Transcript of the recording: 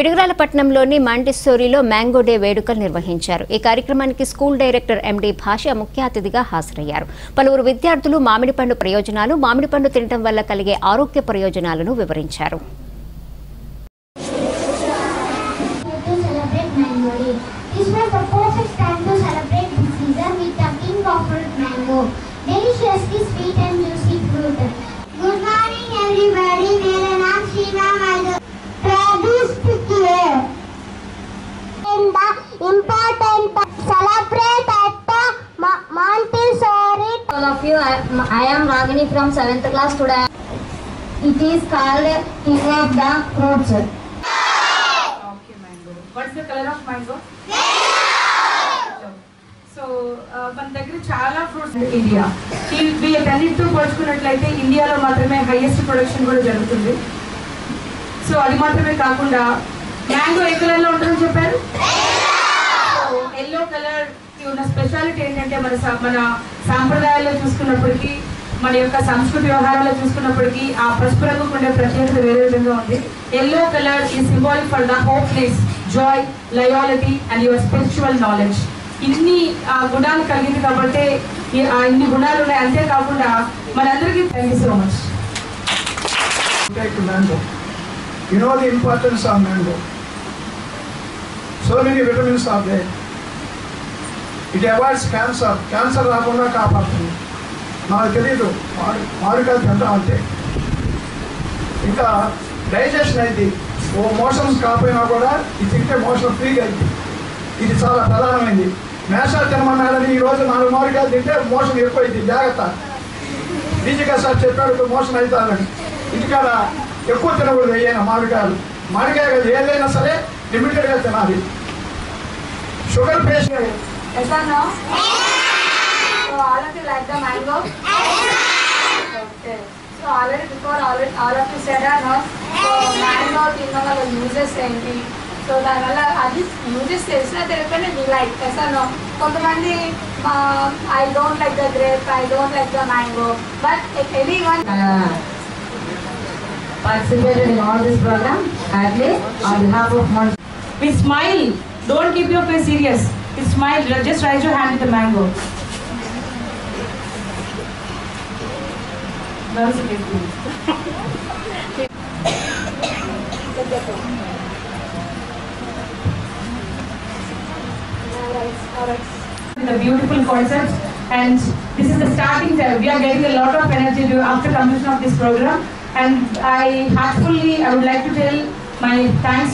పిడుగురాలపట్నంలోని మాంటిస్సోరీలో mango day వేడుకలు నిర్వహించారు. ఈ కార్యక్రమానికి స్కూల్ డైరెక్టర్ ఎండి భాష ముఖ్య అతిథిగా హాజరయ్యారు. పలువురు విద్యార్థులు మామిడి పండు ప్రయోజనాలు మామిడి పండు తినడం వల్ల కలిగే ఆరోగ్య ప్రయోజనాలను వివరించారు. This was the perfect time. Important celebrate at the Ma- Montessori all of you. I, I am Ragini from 7th class today. It is called King of the Fruits. Okay, mango. What's the color of mango? So మన దగ్గర చాలా fruits India వీటన్నిటితో పోల్చుకున్నట్లయితే ఇండియాలో మాత్రమే highest production కూడా జరుగుతుంది so అది మాత్రమే కాకుండా మ్యాంగో ఏ కలర్లో ఉంటుందని ఉన్న స్పెషాలిటీ ఏంటంటే మన మన సాంప్రదాయాల్లో చూసుకున్నప్పటికీ మన యొక్క సంస్కృతి వ్యవహారాల్లో చూసుకున్నప్పటికీ ఆ పసుపు రంగుకు ఉండే ప్రత్యేకత వేరే విధంగా ఉంది ఎల్లో కలర్ ఈ symbolic for the hopeness joy loyalty and your spiritual knowledge ఇన్ని గుణాలు కలిగింది కాబట్టి ఇన్ని గుణాలు ఉన్నాయి అంతేకాకుండా మనందరికీ thank you so much. You know the importance of mango. So many vitamins are there. It avoids cancer cancer రాకుండా కాపాడుతుంది. నాకు తెలియదు మారు మామిడికాయలు తింటాం అంతే ఇంకా డైజెషన్ అయింది. ఓ మోషన్స్ కాకపోయినా కూడా ఇది తింటే మోషన్ ఫ్రీగా అయింది. ఇది చాలా ప్రధానమైంది. మేషాలు తినమన్నాడని ఈరోజు నాలుగు మామిడికాయలు తింటే మోషన్ ఎక్కువైంది. జాగ్రత్త. డీజీగా సార్ చెప్పాడు ఇప్పుడు మోషన్ అవుతారని. ఇంటికాడ ఎక్కువ తినకూడదు ఏదైనా మామిడికాయలు. మామిడికాయ ఏదైనా సరే లిమిటెడ్గా తినాలి. Sugar patient Yes or no? So all of you like the mango? Okay. So already before all, all of you said or no? So mango తినడం వల్ల యూజెస్ ఏంటి సో దానివల్ల అది యూజెస్ తెలిసినా తెలియకపోయినా మీ లైక్ ఎస్ ఆర్ నో కొంతమంది I don't like the grape I don't like the mango but any one Participated in all this program. At least on behalf of Mont. We smile. Don't keep your face serious. We smile. Just raise your hand with the mango. That was okay. The beautiful concepts and this is the starting time. We are getting a lot of energy after completion of this program and I heartfully I would like to tell my thanks